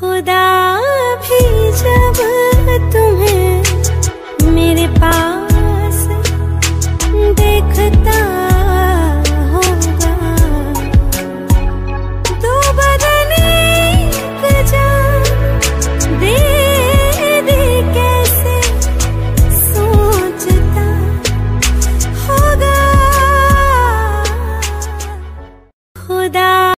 खुदा भी जब तुम्हें मेरे पास देखता होगा। सोचता होगा। खुदा